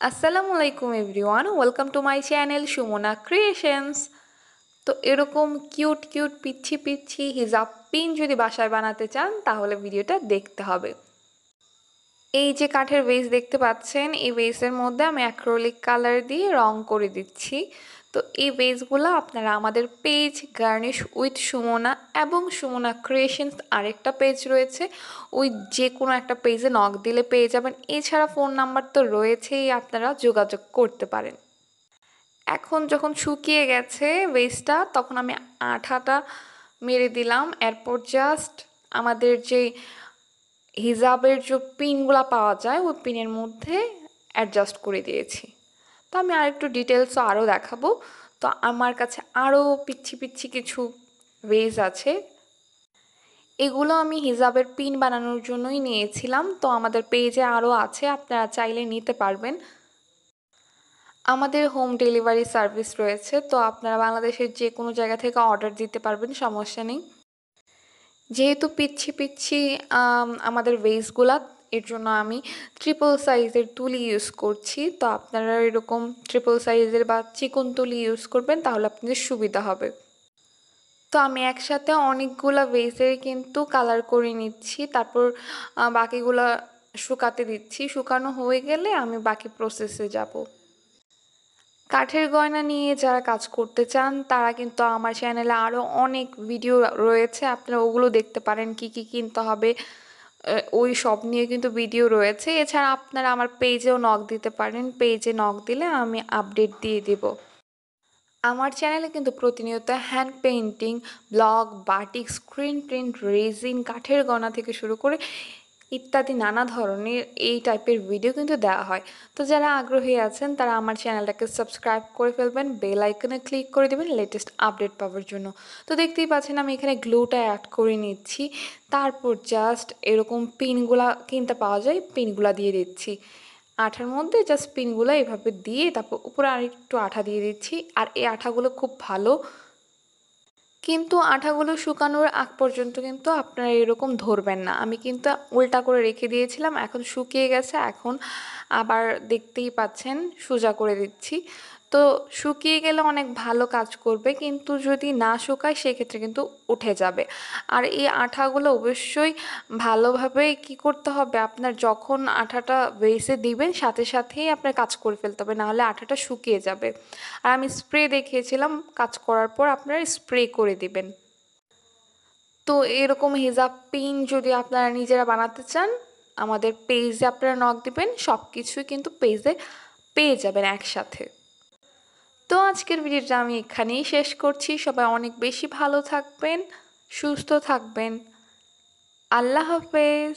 আসসালামু আলাইকুম everyone welcome to my channel Sumana creations তো এরকম কিউট কিউট পিচ্ছি পিচ্ছি হিজাব পিন যদি বাসায় বানাতে চান, তাহলে ভিডিওটা দেখতে হবে। এই যে কাঠের বেস দেখতে পাচ্ছেন, এই বেসের মধ্যে আমি অ্যাক্রোলিক কালার দিয়ে রং করে দিচ্ছি। তো এই বেসগুলো আপনারা আমাদের পেজ গার্নিশ উইথ সুমনা এবং সুমনা ক্রিয়েশনস আরেকটা পেজ রয়েছে। ওই যে কোনো একটা পেজে নক দিলে পেয়ে যাবেন। এছাড়া ফোন নাম্বার তো রয়েছেই, আপনারা যোগাযোগ করতে পারেন। এখন যখন শুকিয়ে গেছে বেসটা তখন আমি আঠাটা মেরে দিলাম। এরপর জাস্ট আমাদের যে হিজাবের যে পিনগুলো পাওয়া যায়, ওই পিনের মধ্যে অ্যাডজাস্ট করে দিয়েছি। তো আমি আরেকটু ডিটেলসও আরও দেখাবো। তো আমার কাছে আরও পিচ্ছি পিচ্ছি কিছু ওয়েজ আছে। এগুলো আমি হিজাবের পিন বানানোর জন্যই নিয়েছিলাম। তো আমাদের পেজে আরও আছে, আপনারা চাইলে নিতে পারবেন। আমাদের হোম ডেলিভারি সার্ভিস রয়েছে। তো আপনারা বাংলাদেশের যে কোনো জায়গা থেকে অর্ডার দিতে পারবেন, সমস্যা নেই। যেহেতু পিচ্ছি পিচ্ছি আমাদের ওয়েসগুলা এর জন্য আমি ট্রিপল সাইজের তুলি ইউজ করছি। তো আপনারা এরকম ট্রিপল সাইজের বা চিকন তুলি ইউজ করবেন, তাহলে আপনাদের সুবিধা হবে। তো আমি একসাথে অনেকগুলো বেসের কিন্তু কালার করে নিচ্ছি। তারপর বাকিগুলো শুকাতে দিচ্ছি। শুকানো হয়ে গেলে আমি বাকি প্রসেসে যাব। কাঠের গয়না নিয়ে যারা কাজ করতে চান, তারা কিন্তু আমার চ্যানেলে আরও অনেক ভিডিও রয়েছে। আপনারা ওগুলো দেখতে পারেন, কি কি কিনতে হবে ওই সব নিয়ে কিন্তু ভিডিও রয়েছে। এছাড়া আপনারা আমার পেজেও নক দিতে পারেন। পেজে নক দিলে আমি আপডেট দিয়ে দেব। আমার চ্যানেলে কিন্তু প্রতিনিয়ত hand painting blog batik screen print resin কাঠের গয়না থেকে শুরু করে ইত্যাদি নানা ধরনের এই টাইপের ভিডিও কিন্তু দেওয়া হয়। তো যারা আগ্রহী আছেন, তারা আমার চ্যানেলটাকে সাবস্ক্রাইব করে ফেলবেন বেল আইকনে ক্লিক করে দেবেন লেটেস্ট আপডেট পাওয়ার জন্য। তো দেখতেই পাচ্ছেন, আমি এখানে গ্লুটা অ্যাড করে নিচ্ছি। তারপর জাস্ট এরকম পিনগুলা কিনতে পাওয়া যায় পিনগুলা দিয়ে দিচ্ছি। আঠার মধ্যে জাস্ট পিনগুলো এভাবে দিয়ে তারপর উপরে আরেকটু আঠা দিয়ে দিচ্ছি। আর এই আঠাগুলো খুব ভালো কিন্তু আঠাগুলো শুকানোর আগ পর্যন্ত কিন্তু আপনারা এরকম ধরবেন না। আমি কিন্তু উল্টা করে রেখে দিয়েছিলাম, এখন শুকিয়ে গেছে, এখন আবার দেখতেই পাচ্ছেন, সোজা করে দিচ্ছি। তো শুকিয়ে গেলে অনেক ভালো কাজ করবে, কিন্তু যদি না শুকায় সেক্ষেত্রে কিন্তু উঠে যাবে। আর এই আঠাগুলো অবশ্যই ভালোভাবে কি করতে হবে? আপনার যখন আঠাটা বেসে দিবেন, সাথে সাথেই আপনার কাজ করে ফেলতে হবে, নাহলে আঠাটা শুকিয়ে যাবে। আর আমি স্প্রে দেখিয়েছিলাম, কাজ করার পর আপনারা স্প্রে করে দিবেন। তো এরকম হিজাব পিন যদি আপনারা নিজেরা বানাতে চান, আমাদের পেজে আপনারা নক দিবেন সব কিছুই কিন্তু পেজে পেয়ে যাবেন একসাথে। তো আজকের ভিডিওটা আমি এখানেই শেষ করছি। সবাই অনেক বেশি ভালো থাকবেন, সুস্থ থাকবেন। আল্লাহ হাফেজ।